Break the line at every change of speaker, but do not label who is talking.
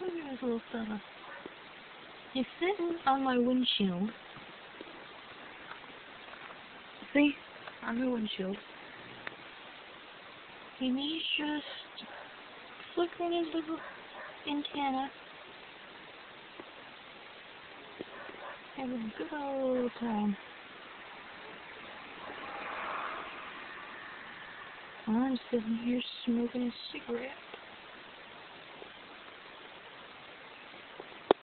Look at this little fella. He's sitting on my windshield. See? On the windshield. And he's just flickering his little antenna. Having a good old time. I'm sitting here smoking a cigarette.